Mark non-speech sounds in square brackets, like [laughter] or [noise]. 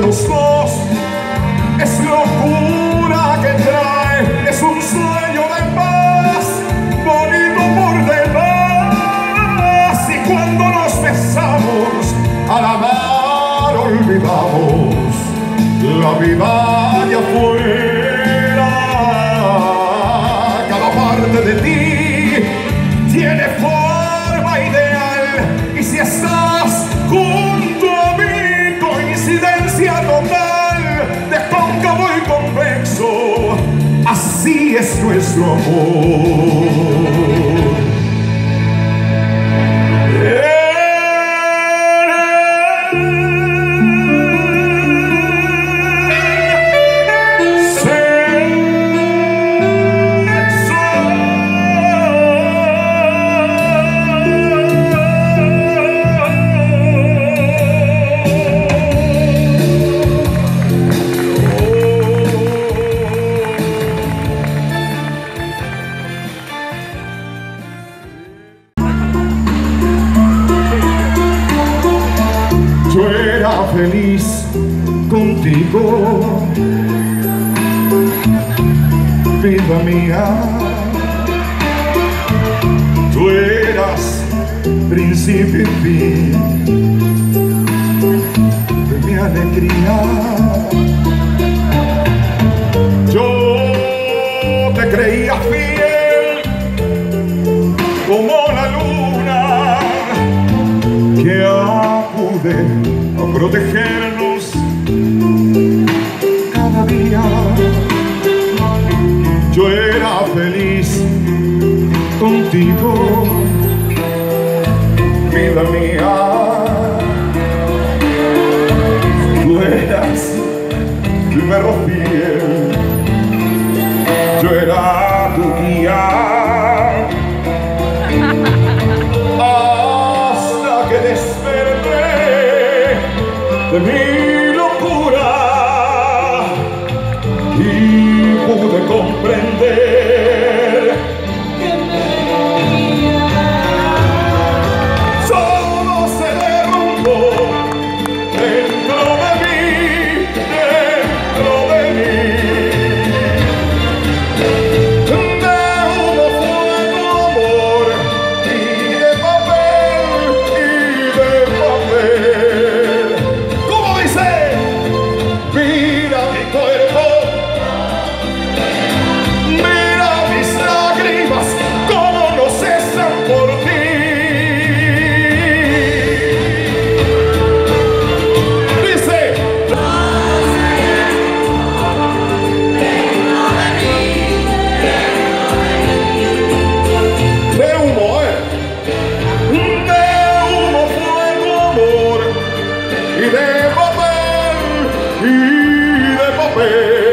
los dos. Es locura que trae, es un sueño de paz, bonito por demás. Y cuando nos besamos, al amar olvidamos la vida de cóncavo y convexo, así es nuestro amor. Feliz contigo, vida mía. Tú eras principio y fin de mi alegría. Yo te creía fiel como la luna que a protegernos cada día. Yo era feliz contigo, vida mía. Tú eras mi perro fiel, yo era tu guía. [laughs] hasta que desperté de mi locura. Y pude comprender open.